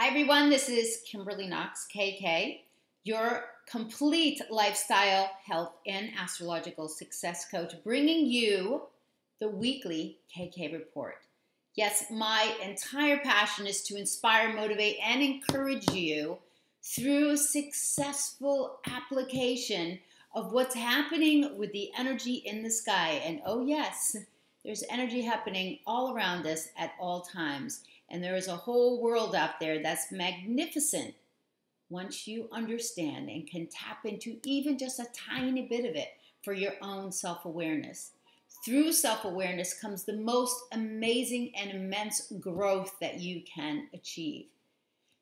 Hi, everyone. This is Kimberly Knox, KK, your complete lifestyle, health, and astrological success coach, bringing you the weekly KK report. Yes, my entire passion is to inspire, motivate, and encourage you through successful application of what's happening with the energy in the sky. And oh, yes, there's energy happening all around us at all times. And there is a whole world out there that's magnificent once you understand and can tap into even just a tiny bit of it for your own self awareness. Through self awareness comes the most amazing and immense growth that you can achieve.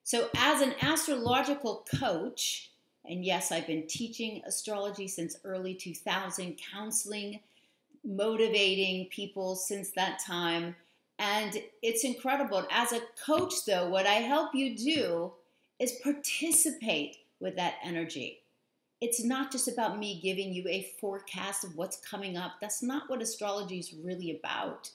So, as an astrological coach, and yes, I've been teaching astrology since early 2000, counseling, motivating people since that time. And it's incredible. As a coach, though, what I help you do is participate with that energy. It's not just about me giving you a forecast of what's coming up. That's not what astrology is really about.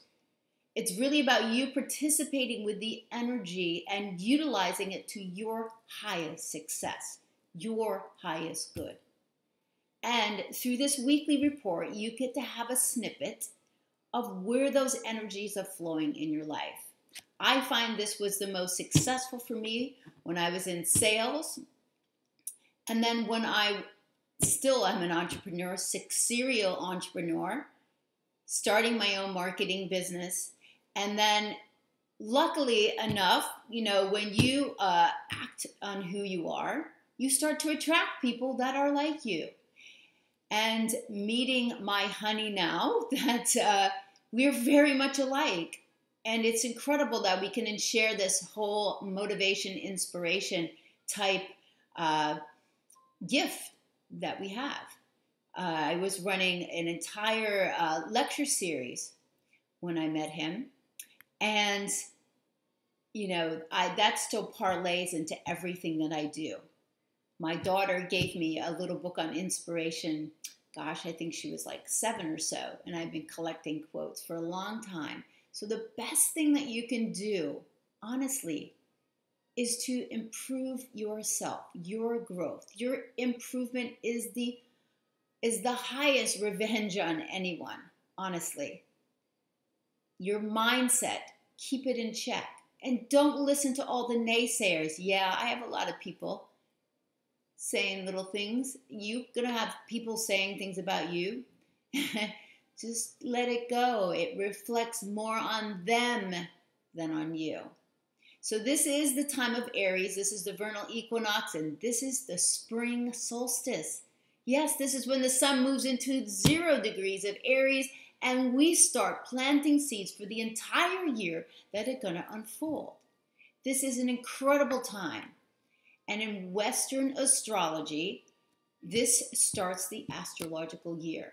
It's really about you participating with the energy and utilizing it to your highest success, your highest good. And through this weekly report, you get to have a snippet of where those energies are flowing in your life. I find this was the most successful for me when I was in sales. And then when I still am an entrepreneur, serial entrepreneur, starting my own marketing business and then, luckily enough, you know, when you uh, act on who you are, you start to attract people that are like you. And meeting my honey now, that uh, we're very much alike. And it's incredible that we can share this whole motivation, inspiration type uh, gift that we have. Uh, I was running an entire uh, lecture series when I met him and, you know, I, that still parlays into everything that I do. My daughter gave me a little book on inspiration. Gosh, I think she was like seven or so. And I've been collecting quotes for a long time. So, the best thing that you can do, honestly, is to improve yourself, your growth. Your improvement is the is the highest revenge on anyone, honestly your mindset, keep it in check. And don't listen to all the naysayers. Yeah, I have a lot of people saying little things. You're going to have people saying things about you. Just let it go. It reflects more on them than on you. So, this is the time of Aries. This is the vernal equinox, and this is the spring solstice. Yes, this is when the sun moves into zero degrees of Aries and we start planting seeds for the entire year that are going to unfold. This is an incredible time. And in Western astrology, this starts the astrological year.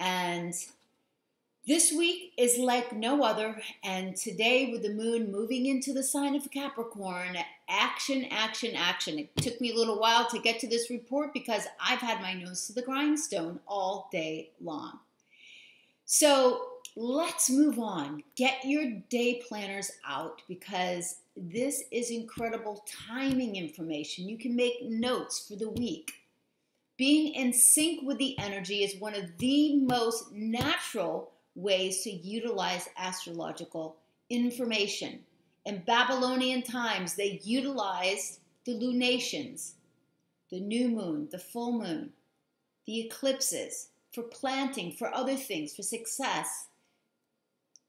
And this week is like no other. And today, with the moon moving into the sign of Capricorn, action, action, action. It took me a little while to get to this report because I've had my nose to the grindstone all day long. So let's move on. Get your day planners out because this is incredible timing information. You can make notes for the week. Being in sync with the energy is one of the most natural ways to utilize astrological information. In Babylonian times, they utilized the lunations, the new moon, the full moon, the eclipses, for planting, for other things, for success.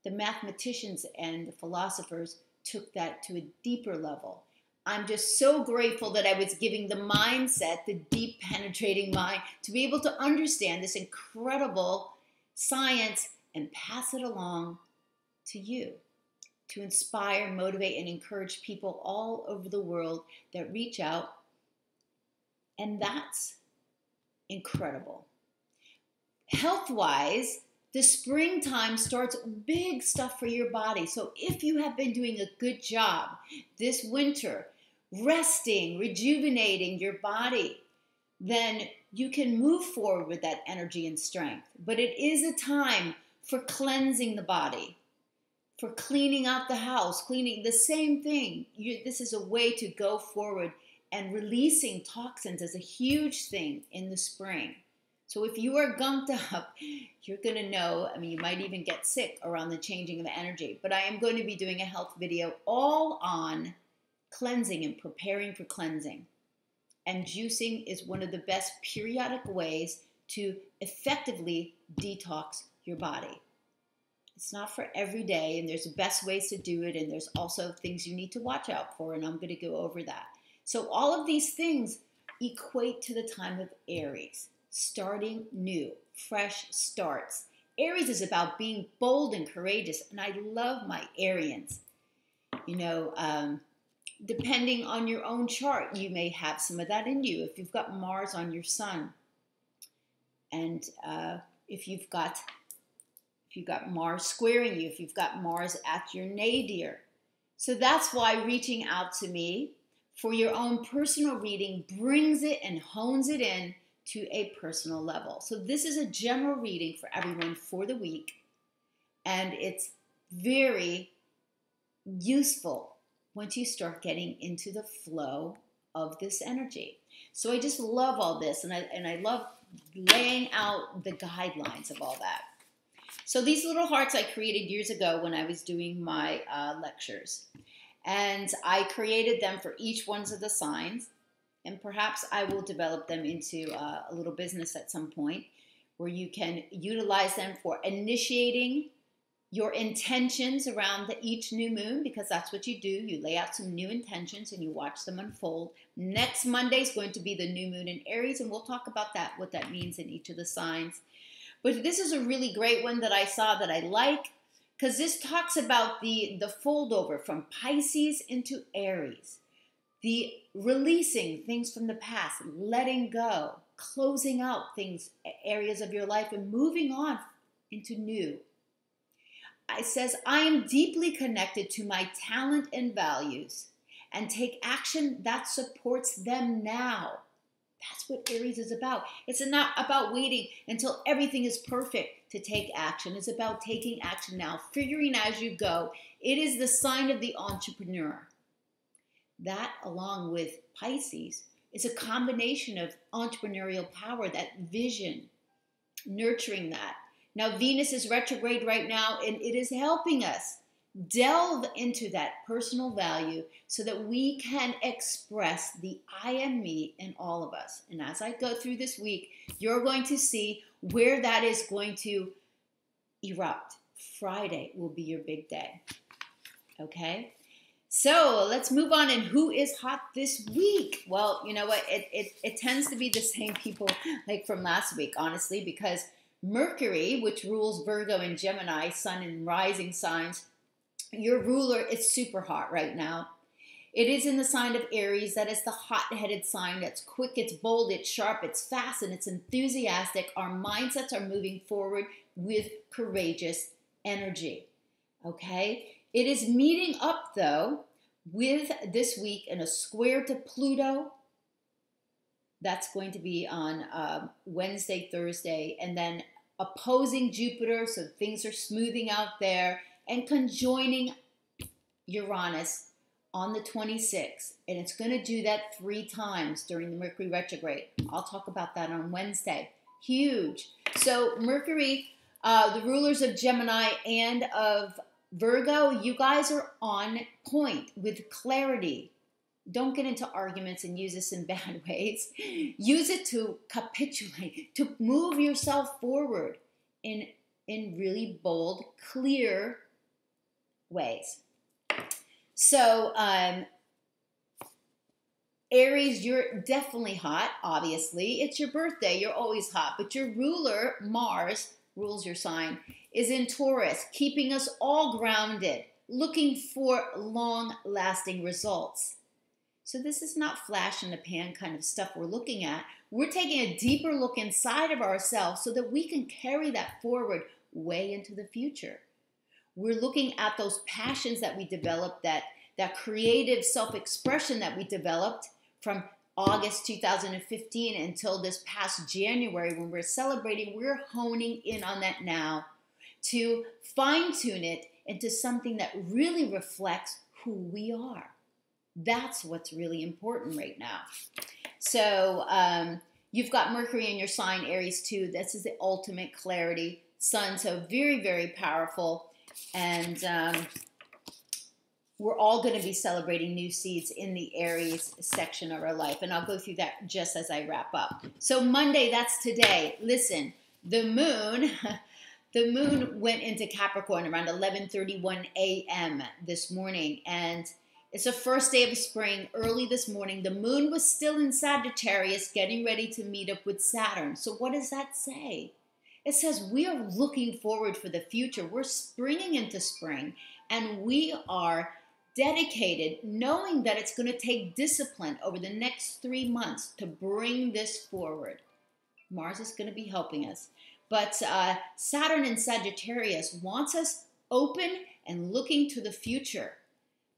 The mathematicians and the philosophers took that to a deeper level. I'm just so grateful that I was giving the mindset, the deep penetrating mind, to be able to understand this incredible science and pass it along to you to inspire, motivate, and encourage people all over the world that reach out. And that's incredible health wise, the springtime starts big stuff for your body. So if you have been doing a good job this winter, resting, rejuvenating your body, then you can move forward with that energy and strength. But it is a time for cleansing the body. for cleaning out the house, cleaning the same thing. You, this is a way to go forward and releasing toxins is a huge thing in the spring. So if you are gunked up, you're going to know, I mean, you might even get sick around the changing of energy. But I am going to be doing a health video all on cleansing and preparing for cleansing. And juicing is one of the best periodic ways to effectively detox your body. It's not for every day, and there's the best ways to do it, and there's also things you need to watch out for, and I'm going to go over that. So, all of these things equate to the time of Aries starting new, fresh starts. Aries is about being bold and courageous, and I love my Arians. You know, um, depending on your own chart, you may have some of that in you. If you've got Mars on your Sun, and uh, if you've got if you've got Mars squaring you, if you've got Mars at your nadir, so that's why reaching out to me for your own personal reading brings it and hones it in to a personal level. So, this is a general reading for everyone for the week, and it's very useful once you start getting into the flow of this energy. So, I just love all this, and I, and I love laying out the guidelines of all that. So, these little hearts I created years ago when I was doing my uh, lectures. And I created them for each ones of the signs and perhaps I will develop them into uh, a little business at some point where you can utilize them for initiating your intentions around the, each new moon because that's what you do. You lay out some new intentions and you watch them unfold. Next Monday is going to be the new moon in Aries, and we'll talk about that, what that means in each of the signs. But this is a really great one that I saw that I like because this talks about the, the fold over from Pisces into Aries the releasing things from the past, letting go, closing out things, areas of your life, and moving on into new. It says, I am deeply connected to my talent and values and take action that supports them now. That's what Aries is about. It's not about waiting until everything is perfect to take action. It's about taking action now, figuring as you go. It is the sign of the entrepreneur. That, along with Pisces, is a combination of entrepreneurial power, that vision, nurturing that. Now, Venus is retrograde right now, and it is helping us delve into that personal value so that we can express the I am me in all of us. And as I go through this week, you're going to see where that is going to erupt. Friday will be your big day. Okay? So let's move on. And who is hot this week? Well, you know what? It, it, it tends to be the same people like from last week, honestly, because Mercury, which rules Virgo and Gemini, Sun and rising signs, your ruler is super hot right now. It is in the sign of Aries. That is the hot headed sign that's quick, it's bold, it's sharp, it's fast, and it's enthusiastic. Our mindsets are moving forward with courageous energy. Okay? It is meeting up, though, with this week in a square to Pluto. That's going to be on uh, Wednesday, Thursday, and then opposing Jupiter, so things are smoothing out there, and conjoining Uranus on the 26th. And it's going to do that three times during the Mercury retrograde. I'll talk about that on Wednesday. Huge. So, Mercury, uh, the rulers of Gemini and of Virgo, you guys are on point with clarity. Don't get into arguments and use this in bad ways. Use it to capitulate, to move yourself forward in, in really bold, clear ways. So, um, Aries, you're definitely hot, obviously. It's your birthday, you're always hot, but your ruler, Mars, rules your sign, is in Taurus, keeping us all grounded, looking for long lasting results. So, this is not flash in the pan kind of stuff we're looking at. We're taking a deeper look inside of ourselves so that we can carry that forward way into the future. We're looking at those passions that we developed, that, that creative self expression that we developed from August 2015 until this past January when we're celebrating, we're honing in on that now to fine tune it into something that really reflects who we are. That's what's really important right now. So, um, you've got Mercury in your sign, Aries, too. This is the ultimate clarity. Sun, so very, very powerful. And um, we're all going to be celebrating new seeds in the Aries section of our life. And I'll go through that just as I wrap up. So, Monday, that's today. Listen, the moon. The moon went into Capricorn around 11:31 a.m. this morning and it's the first day of spring. Early this morning, the moon was still in Sagittarius, getting ready to meet up with Saturn. So, what does that say? It says we are looking forward for the future. We're springing into spring, and we are dedicated, knowing that it's going to take discipline over the next three months to bring this forward. Mars is going to be helping us. But uh, Saturn in Sagittarius wants us open and looking to the future.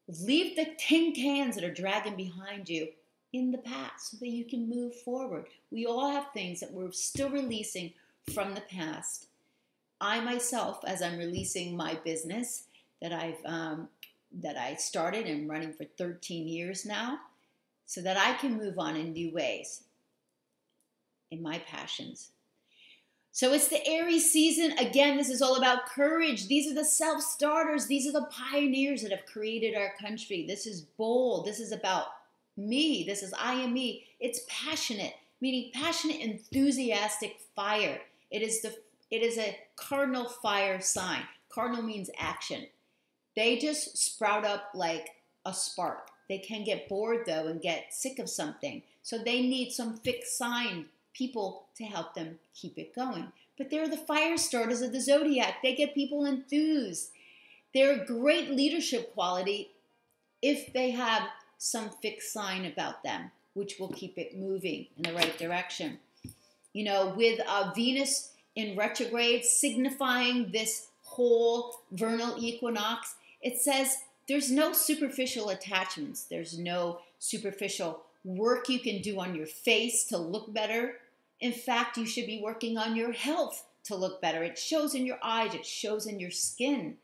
Leave the tin cans that are dragging behind you in the past so that you can move forward. We all have things that we're still releasing from the past. I myself, as I'm releasing my business that I've um, that I started and running for 13 years now, so that I can move on in new ways in my passions. So it's the Aries season. Again, this is all about courage. These are the self starters. These are the pioneers that have created our country. This is bold. This is about me. This is I am me. It's passionate, meaning passionate, enthusiastic fire. It is the it is a cardinal fire sign. Cardinal means action. They just sprout up like a spark. They can get bored though and get sick of something. So they need some fixed sign people to help them keep it going. But they're the fire starters of the zodiac. They get people enthused. They're a great leadership quality if they have some fixed sign about them, which will keep it moving in the right direction. You know, with uh, Venus in retrograde signifying this whole vernal equinox, it says there's no superficial attachments. There's no superficial work you can do on your face to look better. In fact, you should be working on your health to look better. It shows in your eyes, it shows in your skin.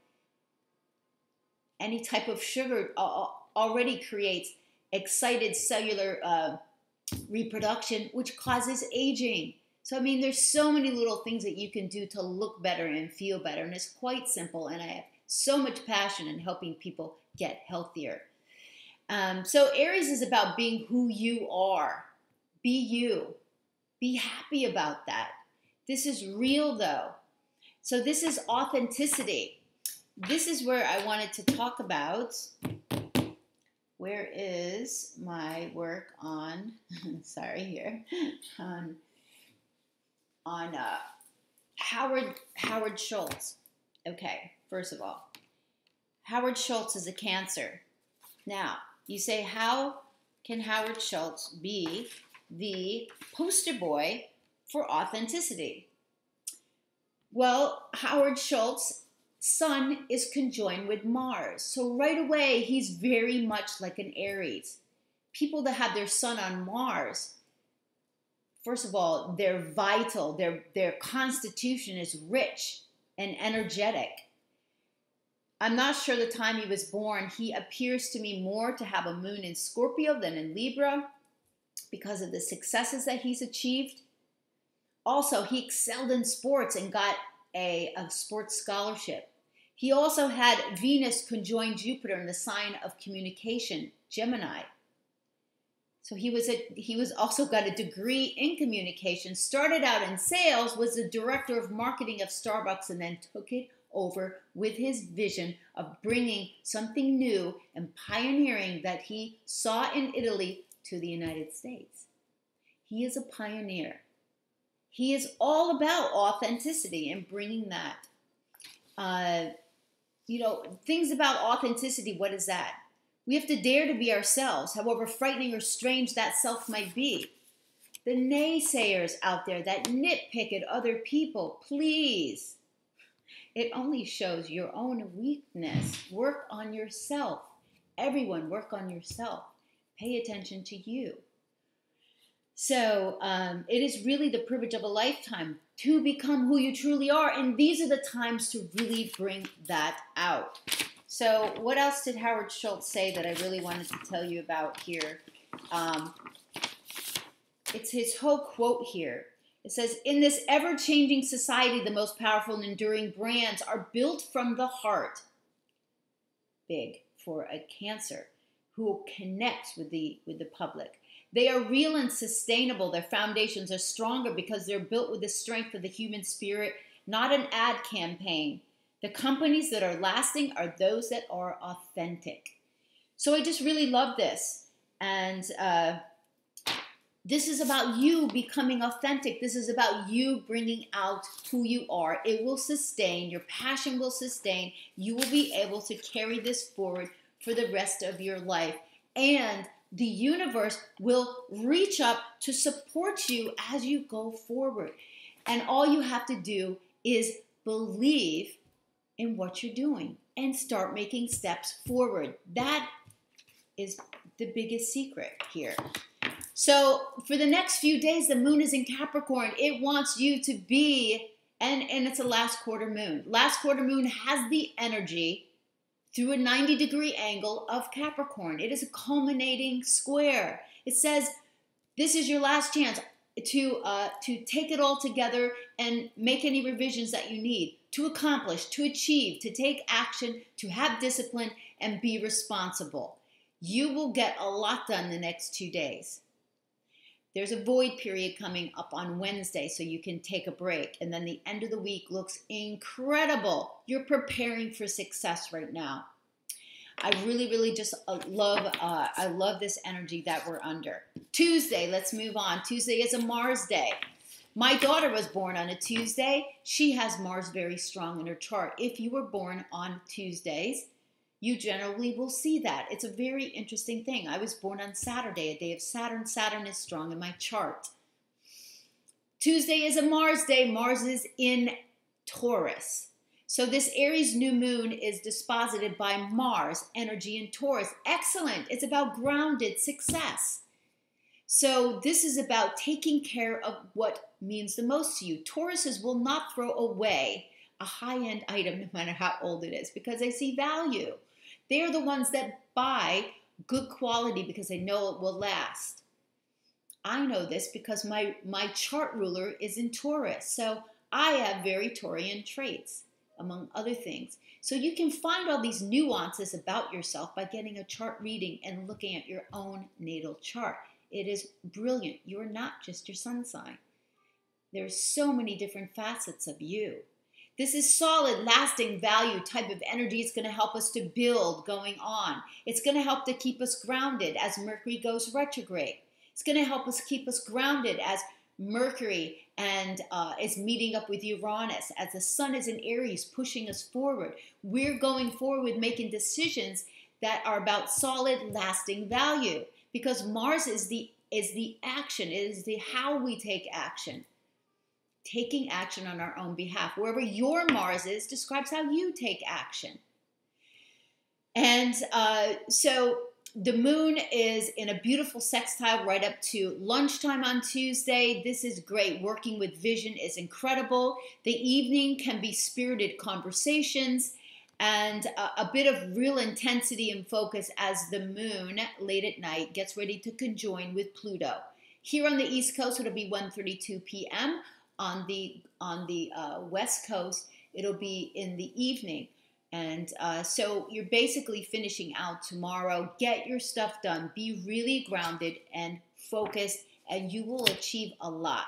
Any type of sugar already creates excited cellular uh, reproduction, which causes aging. So, I mean, there's so many little things that you can do to look better and feel better. And it's quite simple. And I have so much passion in helping people get healthier. Um, so, Aries is about being who you are. Be you. Be happy about that. This is real though. So, this is authenticity. This is where I wanted to talk about. Where is my work on? sorry, here on on uh, Howard Howard Schultz. Okay, first of all, Howard Schultz is a cancer. Now, you say, how can Howard Schultz be the poster boy for authenticity? Well, Howard Schultz Sun is conjoined with Mars. So right away, he's very much like an Aries. People that have their sun on Mars, first of all, they're vital. Their, their constitution is rich and energetic. I'm not sure the time he was born. He appears to me more to have a moon in Scorpio than in Libra because of the successes that he's achieved. Also, he excelled in sports and got a, a sports scholarship. He also had Venus conjoin Jupiter in the sign of communication, Gemini. So he was a he was also got a degree in communication. Started out in sales, was the director of marketing of Starbucks, and then took it over with his vision of bringing something new and pioneering that he saw in Italy to the United States. He is a pioneer. He is all about authenticity and bringing that. Uh, you know, things about authenticity, what is that? We have to dare to be ourselves, however frightening or strange that self might be. The naysayers out there that nitpick at other people, please it only shows your own weakness. Work on yourself. Everyone, work on yourself. Pay attention to you. So um, it is really the privilege of a lifetime to become who you truly are. And these are the times to really bring that out. So, what else did Howard Schultz say that I really wanted to tell you about here? Um, it's his whole quote here. It says, In this ever changing society, the most powerful and enduring brands are built from the heart. Big for a cancer who connects with the with the public. They are real and sustainable. Their foundations are stronger because they're built with the strength of the human spirit, not an ad campaign. The companies that are lasting are those that are authentic. So I just really love this. And uh, this is about you becoming authentic. This is about you bringing out who you are. It will sustain, your passion will sustain. You will be able to carry this forward for the rest of your life. And the universe will reach up to support you as you go forward. And all you have to do is believe in what you're doing and start making steps forward. That is the biggest secret here. So, for the next few days, the moon is in Capricorn. It wants you to be, and, and it's a last quarter moon. Last quarter moon has the energy through a 90 degree angle of Capricorn. It is a culminating square. It says, This is your last chance to, uh, to take it all together and make any revisions that you need to accomplish, to achieve, to take action, to have discipline, and be responsible. You will get a lot done the next two days. There's a void period coming up on Wednesday, so you can take a break. And then the end of the week looks incredible. You're preparing for success right now. I really, really just uh, love, uh, I love this energy that we're under. Tuesday, let's move on. Tuesday is a Mars day. My daughter was born on a Tuesday. She has Mars very strong in her chart. If you were born on Tuesdays, you generally will see that. It's a very interesting thing. I was born on Saturday, a day of Saturn. Saturn is strong in my chart. Tuesday is a Mars day. Mars is in Taurus. So this Aries new moon is disposited by Mars, energy in Taurus. Excellent. It's about grounded success. So this is about taking care of what means the most to you. Tauruses will not throw away a high-end item no matter how old it is because they see value. They're the ones that buy good quality because they know it will last. I know this because my, my chart ruler is in Taurus. So I have very Taurian traits, among other things. So you can find all these nuances about yourself by getting a chart reading and looking at your own natal chart. It is brilliant. You're not just your sun sign. There's so many different facets of you. This is solid, lasting value type of energy. It's going to help us to build going on. It's going to help to keep us grounded as Mercury goes retrograde. It's going to help us keep us grounded as Mercury and uh, is meeting up with Uranus, as the Sun is in Aries, pushing us forward. We're going forward making decisions that are about solid, lasting value because Mars is the is the action. It is the how we take action taking action on our own behalf. Wherever your Mars is describes how you take action. And uh, so the moon is in a beautiful sextile right up to lunchtime on Tuesday. This is great. Working with vision is incredible. The evening can be spirited conversations and a, a, bit of real intensity and focus as the moon late at night gets ready to conjoin with Pluto. Here on the East Coast, it'll be 1:32 p.m on the on the uh, west coast it'll be in the evening. And uh, so you're basically finishing out tomorrow. Get your stuff done. Be really grounded and focused and you will achieve a lot.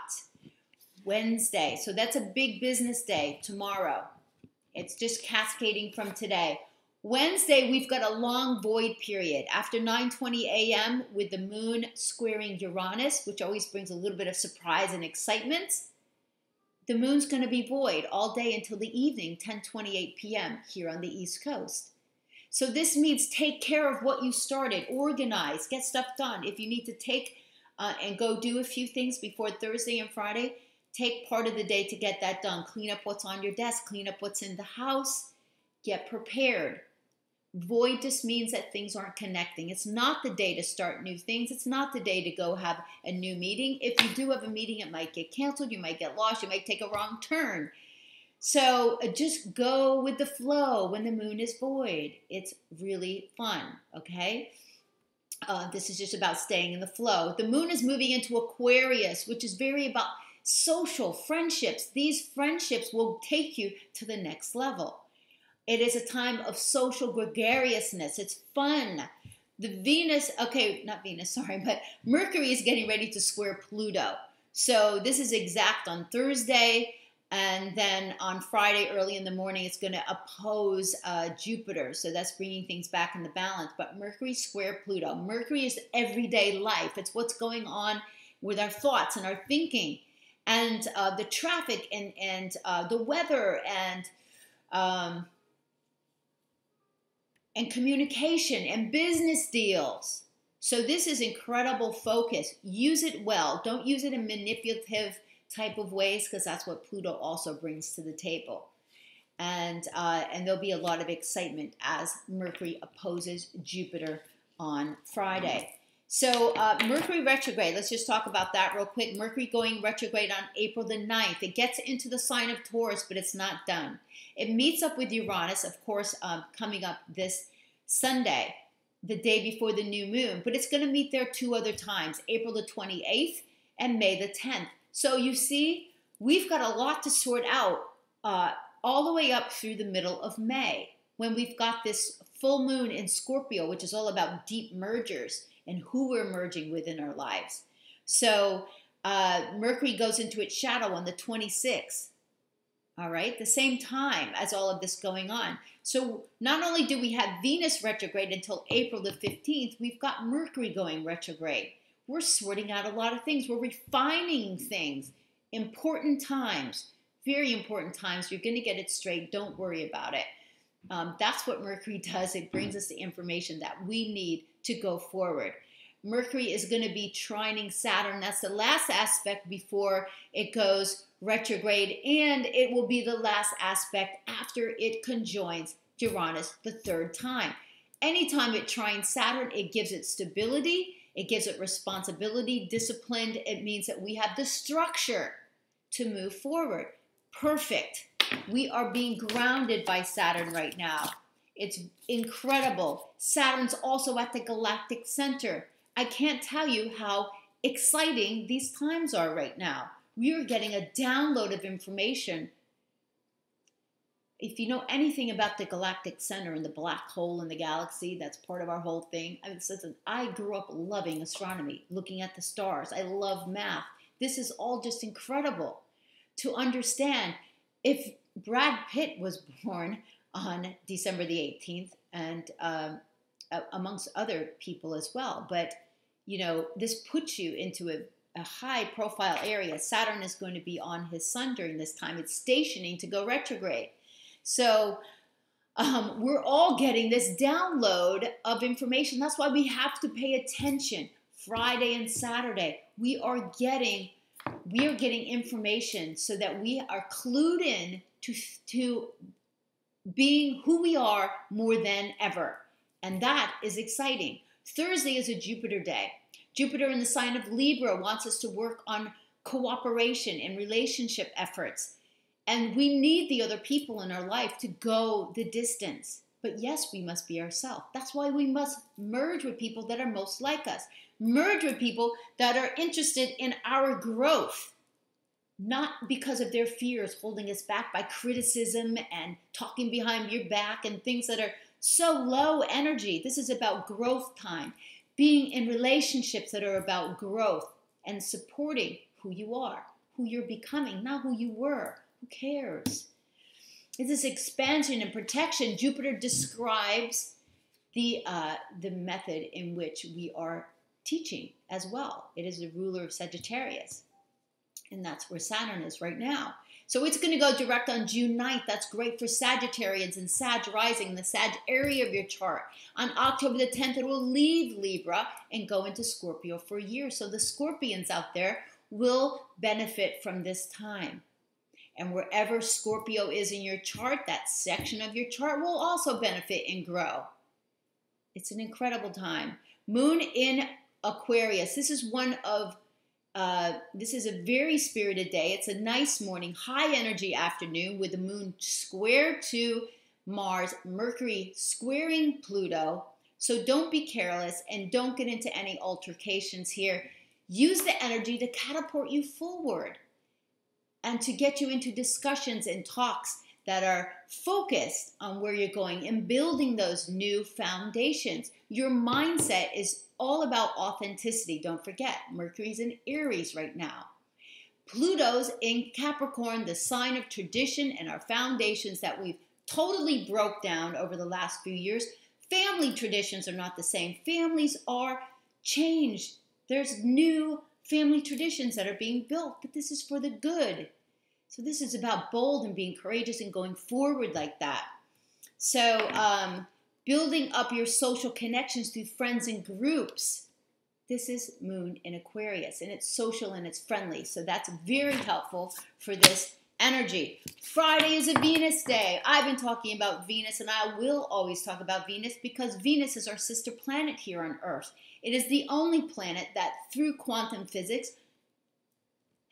Wednesday. So that's a big business day tomorrow. It's just cascading from today. Wednesday, we've got a long void period. After 9:20 a.m. with the moon squaring Uranus, which always brings a little bit of surprise and excitement the moon's going to be void all day until the evening, 10:28 p.m. here on the East Coast. So this means take care of what you started, organize, get stuff done. If you need to take uh, and go do a few things before Thursday and Friday, take part of the day to get that done. Clean up what's on your desk, clean up what's in the house, get prepared. Void just means that things aren't connecting. It's not the day to start new things. It's not the day to go have a new meeting. If you do have a meeting, it might get canceled. You might get lost. You might take a wrong turn. So uh, just go with the flow when the moon is void. It's really fun, okay? Uh, this is just about staying in the flow. The moon is moving into Aquarius, which is very about social friendships. These friendships will take you to the next level. It is a time of social gregariousness. It's fun. The Venus, okay, not Venus, sorry, but Mercury is getting ready to square Pluto. So this is exact on Thursday. And then on Friday, early in the morning, it's going to oppose uh, Jupiter. So that's bringing things back in the balance. But Mercury square Pluto. Mercury is everyday life, it's what's going on with our thoughts and our thinking, and uh, the traffic and, and uh, the weather and um, and communication and business deals. So this is incredible focus. Use it well. Don't use it in manipulative type of ways because that's what Pluto also brings to the table. And uh, and there'll be a lot of excitement as Mercury opposes Jupiter on Friday. So uh, Mercury retrograde, let's just talk about that real quick. Mercury going retrograde on April the 9th. It gets into the sign of Taurus, but it's not done. It meets up with Uranus, of course, um, coming up this Sunday, the day before the new moon. But it's going to meet there two other times, April the 28th and May the 10th. So you see, we've got a lot to sort out uh, all the way up through the middle of May when we've got this full moon in Scorpio, which is all about deep mergers and who we're merging with in our lives. So uh, Mercury goes into its shadow on the 26th. All right, the same time as all of this going on. So not only do we have Venus retrograde until April the 15th, we've got Mercury going retrograde. We're sorting out a lot of things. We're refining things. Important times, very important times. You're going to get it straight. Don't worry about it. Um, that's what Mercury does. It brings us the information that we need to go forward. Mercury is going to be trining Saturn. That's the last aspect before it goes retrograde, and it will be the last aspect after it conjoins Uranus the third time. Anytime it trines Saturn, it gives it stability, it gives it responsibility, disciplined. It means that we have the structure to move forward. Perfect. We are being grounded by Saturn right now. It's incredible. Saturn's also at the galactic center. I can't tell you how exciting these times are right now. We are getting a download of information. If you know anything about the galactic center and the black hole in the galaxy, that's part of our whole thing. I mean, listen, I grew up loving astronomy, looking at the stars. I love math. This is all just incredible to understand. If Brad Pitt was born on December the 18th, and um, amongst other people as well. But, you know, this puts you into a, a high profile area. Saturn is going to be on his sun during this time, it's stationing to go retrograde. So, um, we're all getting this download of information. That's why we have to pay attention. Friday and Saturday, we are getting we are getting information so that we are clued in to, to being who we are more than ever. And that is exciting. Thursday is a Jupiter day. Jupiter in the sign of Libra wants us to work on cooperation and relationship efforts. And we need the other people in our life to go the distance. But yes, we must be ourselves. That's why we must merge with people that are most like us. Merge with people that are interested in our growth not because of their fears holding us back by criticism and talking behind your back and things that are so low energy. This is about growth time, being in relationships that are about growth and supporting who you are, who you're becoming, not who you were. Who cares? It's this expansion and protection. Jupiter describes the uh, the method in which we are teaching as well. It is the ruler of Sagittarius and that's where Saturn is right now. So it's going to go direct on June 9th. That's great for Sagittarians and Sag rising, the Sag area of your chart. On October the 10th, it will leave Libra and go into Scorpio for a year. So the Scorpions out there will benefit from this time. And wherever Scorpio is in your chart, that section of your chart will also benefit and grow. It's an incredible time. Moon in Aquarius. This is one of uh, this is a very spirited day. It's a nice morning, high energy afternoon with the moon square to Mars, Mercury squaring Pluto. So don't be careless and don't get into any altercations here. Use the energy to catapult you forward and to get you into discussions and talks that are focused on where you're going and building those new foundations. Your mindset is all about authenticity. Don't forget, Mercury's in Aries right now. Pluto's in Capricorn, the sign of tradition and our foundations that we've totally broke down over the last few years. Family traditions are not the same. Families are changed. There's new family traditions that are being built, but this is for the good. So this is about bold and being courageous and going forward like that. So um, building up your social connections through friends and groups. This is Moon in Aquarius, and it's social and it's friendly. So that's very helpful for this energy. Friday is a Venus day. I've been talking about Venus, and I will always talk about Venus because Venus is our sister planet here on Earth. It is the only planet that, through quantum physics,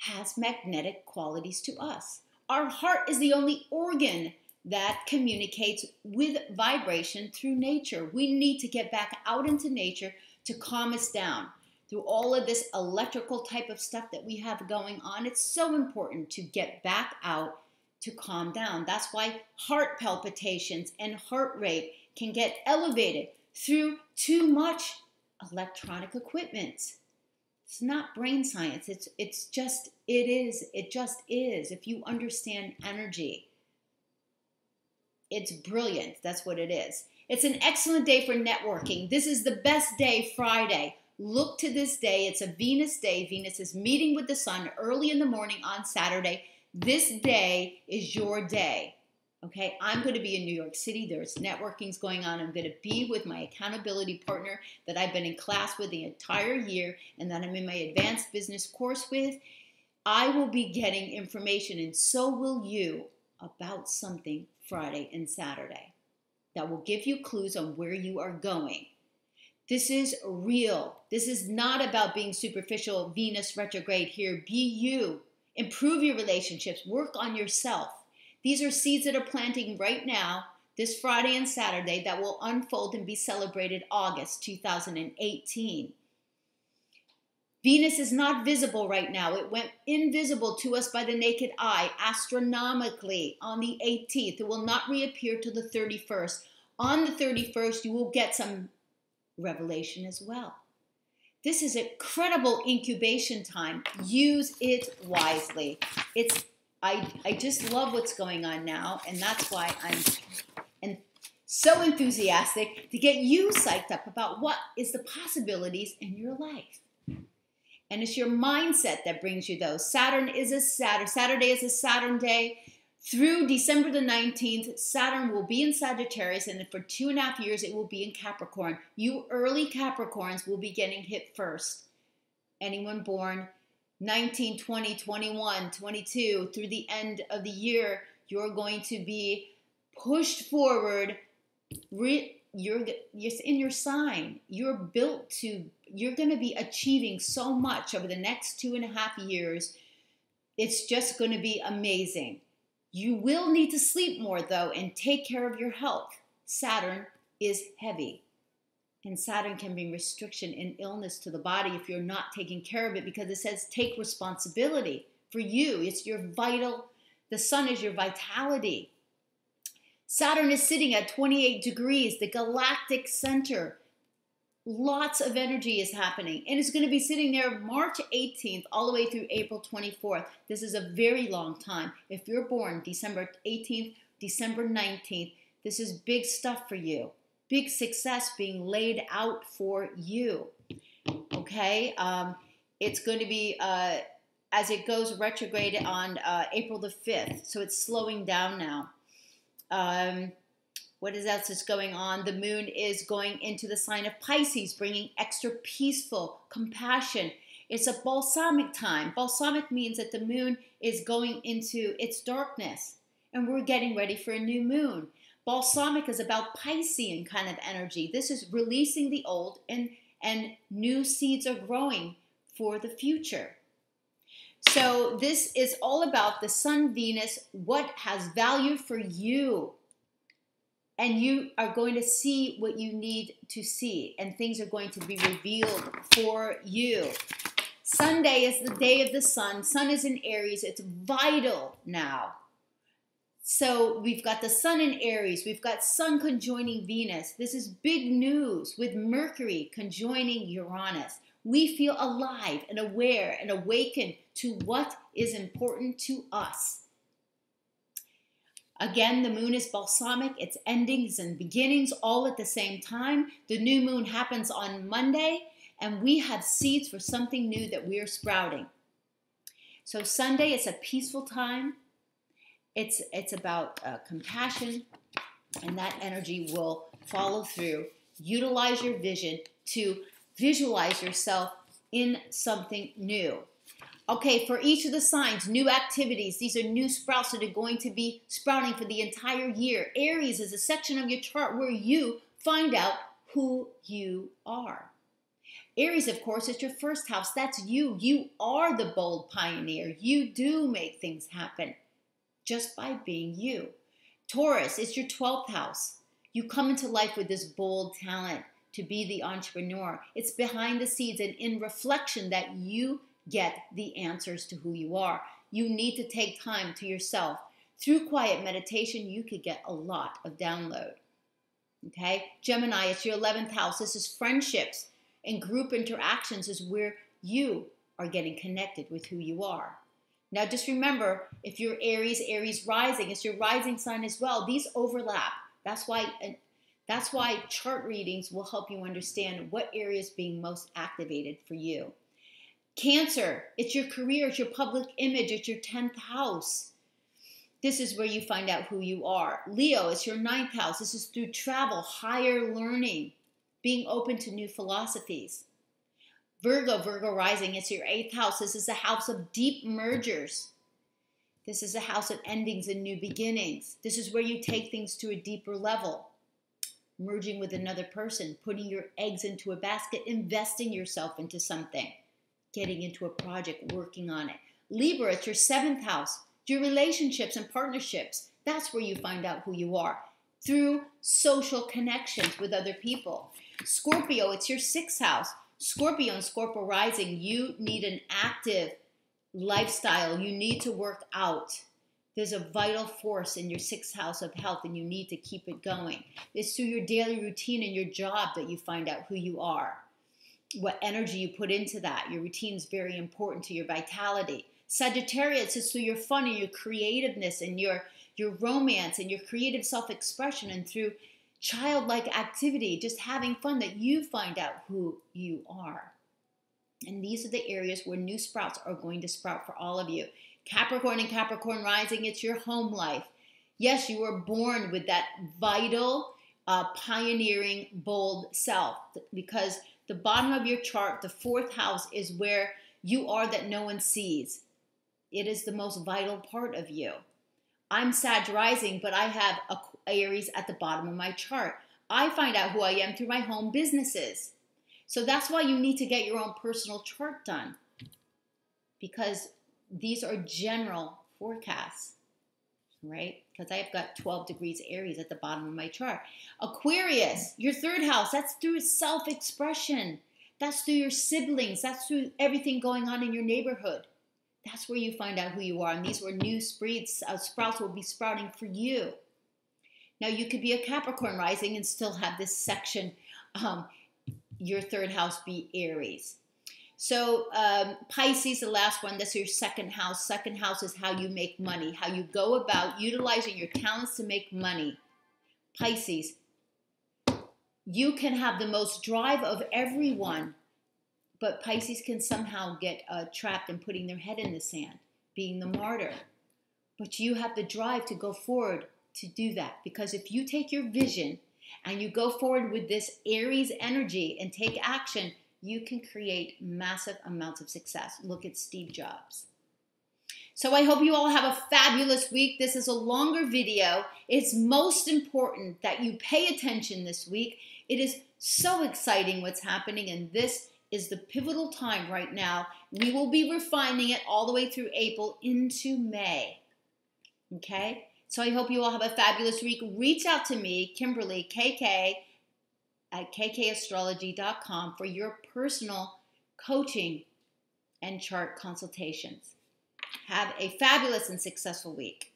has magnetic qualities to us. Our heart is the only organ that communicates with vibration through nature. We need to get back out into nature to calm us down. Through all of this electrical type of stuff that we have going on, it's so important to get back out to calm down. That's why heart palpitations and heart rate can get elevated through too much electronic equipment. It's not brain science. It's it's just it is. It just is. If you understand energy, it's brilliant. That's what it is. It's an excellent day for networking. This is the best day, Friday. Look to this day. It's a Venus day. Venus is meeting with the sun early in the morning on Saturday. This day is your day. Okay, I'm going to be in New York City. There's networkings going on. I'm going to be with my accountability partner that I've been in class with the entire year and that I'm in my advanced business course with. I will be getting information, and so will you, about something Friday and Saturday that will give you clues on where you are going. This is real. This is not about being superficial, Venus retrograde here. Be you. Improve your relationships, work on yourself. These are seeds that are planting right now, this Friday and Saturday, that will unfold and be celebrated August 2018. Venus is not visible right now. It went invisible to us by the naked eye astronomically on the 18th. It will not reappear till the 31st. On the 31st, you will get some revelation as well. This is a credible incubation time. Use it wisely. It's I, I just love what's going on now, and that's why I'm and so enthusiastic to get you psyched up about what is the possibilities in your life. And it's your mindset that brings you those. Saturn is a Saturn. Saturday is a Saturn day. Through December the 19th, Saturn will be in Sagittarius, and for two and a half years, it will be in Capricorn. You early Capricorns will be getting hit first. Anyone born 19, 20, 21, 22, through the end of the year, you're going to be pushed forward. Re- you're, you're in your sign. You're built to, you're going to be achieving so much over the next two and a half years. It's just going to be amazing. You will need to sleep more, though, and take care of your health. Saturn is heavy. And Saturn can bring restriction and illness to the body if you're not taking care of it because it says take responsibility for you. It's your vital, the sun is your vitality. Saturn is sitting at 28 degrees, the galactic center. Lots of energy is happening, and it's going to be sitting there March 18th all the way through April 24th. This is a very long time. If you're born December 18th, December 19th, this is big stuff for you big success being laid out for you. Okay, um, it's going to be uh, as it goes retrograde on uh, April the 5th, so it's slowing down now. Um, what is else is going on? The moon is going into the sign of Pisces, bringing extra peaceful compassion. It's a balsamic time. Balsamic means that the moon is going into its darkness, and we're getting ready for a new moon. Balsamic is about Piscean kind of energy. This is releasing the old and, and new seeds are growing for the future. So, this is all about the Sun, Venus, what has value for you. And you are going to see what you need to see, and things are going to be revealed for you. Sunday is the day of the sun. Sun is in Aries. It's vital now. So we've got the sun in Aries. We've got sun conjoining Venus. This is big news with Mercury conjoining Uranus. We feel alive and aware and awakened to what is important to us. Again, the moon is balsamic, it's endings and beginnings all at the same time. The new moon happens on Monday, and we have seeds for something new that we are sprouting. So Sunday is a peaceful time. It's it's about uh, compassion, and that energy will follow through. Utilize your vision to visualize yourself in something new. Okay, for each of the signs, new activities. These are new sprouts that are going to be sprouting for the entire year. Aries is a section of your chart where you find out who you are. Aries, of course, is your first house. That's you. You are the bold pioneer. You do make things happen just by being you. Taurus, it's your 12th house. You come into life with this bold talent to be the entrepreneur. It's behind the scenes and in reflection that you get the answers to who you are. You need to take time to yourself. Through quiet meditation, you could get a lot of download. Okay? Gemini, it's your 11th house. This is friendships and group interactions, is where you are getting connected with who you are. Now, just remember if you're Aries, Aries rising, it's your rising sign as well. These overlap. That's why. That's why chart readings will help you understand what area is being most activated for you. Cancer, it's your career, it's your public image, it's your 10th house. This is where you find out who you are. Leo, it's your ninth house. This is through travel, higher learning, being open to new philosophies. Virgo, Virgo rising, it's your eighth house. This is a house of deep mergers. This is a house of endings and new beginnings. This is where you take things to a deeper level. Merging with another person, putting your eggs into a basket, investing yourself into something, getting into a project, working on it. Libra, it's your seventh house. Your relationships and partnerships. That's where you find out who you are through social connections with other people. Scorpio, it's your sixth house. Scorpio and Scorpio rising, you need an active lifestyle. You need to work out. There's a vital force in your sixth house of health, and you need to keep it going. It's through your daily routine and your job that you find out who you are, what energy you put into that. Your routine is very important to your vitality. Sagittarius is through your fun and your creativeness and your your romance and your creative self-expression and through childlike activity, just having fun, that you find out who you are. And these are the areas where new sprouts are going to sprout for all of you. Capricorn and Capricorn rising, it's your home life. Yes, you were born with that vital, uh, pioneering, bold self because the bottom of your chart, the fourth house, is where you are that no one sees. It is the most vital part of you. I'm Sag rising, but I have a Aries at the bottom of my chart. I find out who I am through my home businesses. So that's why you need to get your own personal chart done because these are general forecasts, right? Because I've got 12 degrees Aries at the bottom of my chart. Aquarius, your third house, that's through self expression. That's through your siblings. That's through everything going on in your neighborhood. That's where you find out who you are. And these were new sprouts, uh, sprouts will be sprouting for you. Now, you could be a Capricorn rising and still have this section, um, your third house be Aries. So, um, Pisces, the last one, that's your second house. Second house is how you make money, how you go about utilizing your talents to make money. Pisces, you can have the most drive of everyone, but Pisces can somehow get uh, trapped in putting their head in the sand, being the martyr. But you have the drive to go forward to do that because if you take your vision and you go forward with this Aries energy and take action, you can create massive amounts of success. Look at Steve Jobs. So I hope you all have a fabulous week. This is a longer video. It's most important that you pay attention this week. It is so exciting what's happening, and this is the pivotal time right now. We will be refining it all the way through April into May. Okay? So I hope you all have a fabulous week. Reach out to me, Kimberly, KK, at kkastrology.com for your personal coaching and chart consultations. Have a fabulous and successful week.